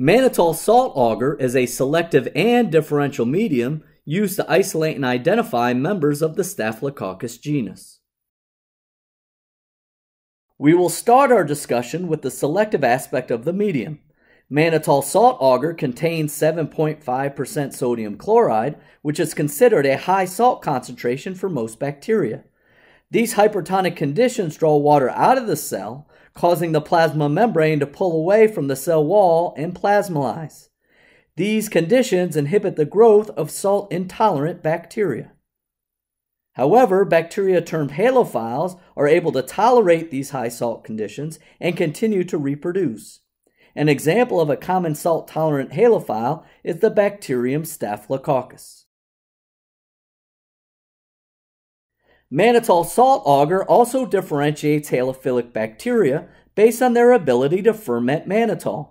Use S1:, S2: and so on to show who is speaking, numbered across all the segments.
S1: Mannitol salt agar is a selective and differential medium used to isolate and identify members of the Staphylococcus genus. We will start our discussion with the selective aspect of the medium. Mannitol salt agar contains 7.5% sodium chloride, which is considered a high salt concentration for most bacteria. These hypertonic conditions draw water out of the cell, causing the plasma membrane to pull away from the cell wall and plasmolyze. These conditions inhibit the growth of salt intolerant bacteria. However, bacteria termed halophiles are able to tolerate these high salt conditions and continue to reproduce. An example of a common salt tolerant halophile is the bacterium Staphylococcus. Mannitol salt agar also differentiates halophilic bacteria based on their ability to ferment mannitol.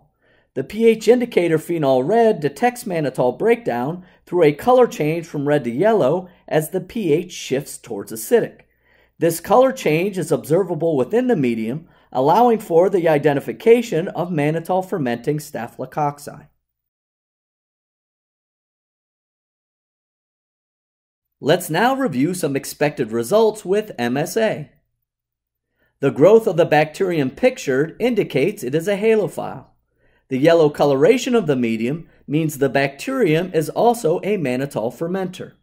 S1: The pH indicator phenol red detects mannitol breakdown through a color change from red to yellow as the pH shifts towards acidic. This color change is observable within the medium, allowing for the identification of mannitol fermenting staphylococci. Let's now review some expected results with MSA. The growth of the bacterium pictured indicates it is a halophile. The yellow coloration of the medium means the bacterium is also a mannitol fermenter.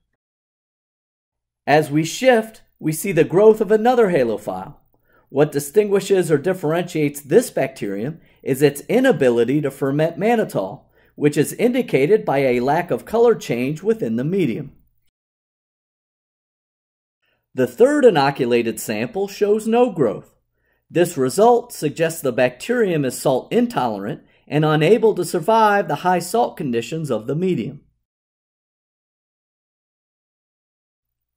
S1: As we shift, we see the growth of another halophile. What distinguishes or differentiates this bacterium is its inability to ferment mannitol, which is indicated by a lack of color change within the medium. The third inoculated sample shows no growth. This result suggests the bacterium is salt intolerant and unable to survive the high salt conditions of the medium.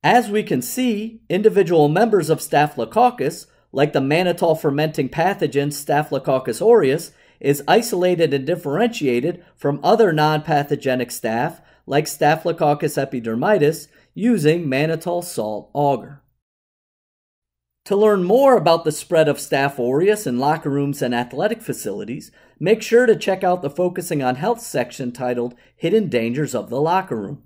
S1: As we can see, individual members of Staphylococcus, like the mannitol fermenting pathogen Staphylococcus aureus, is isolated and differentiated from other non pathogenic staph like Staphylococcus epidermidis using mannitol salt agar. To learn more about the spread of Staph aureus in locker rooms and athletic facilities, make sure to check out the Focusing on Health section titled Hidden Dangers of the Locker Room.